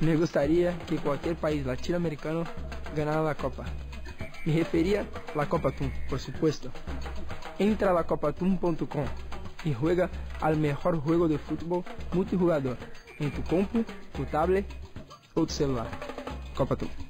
Me gustaría que qualquer país latino-americano ganara a Copa. Me referia a Copa Toon, por supuesto. Entra a lacopatoon.com e juega al mejor juego de fútbol multijugador em tu compu, tu tablet ou tu celular. Copa Toon.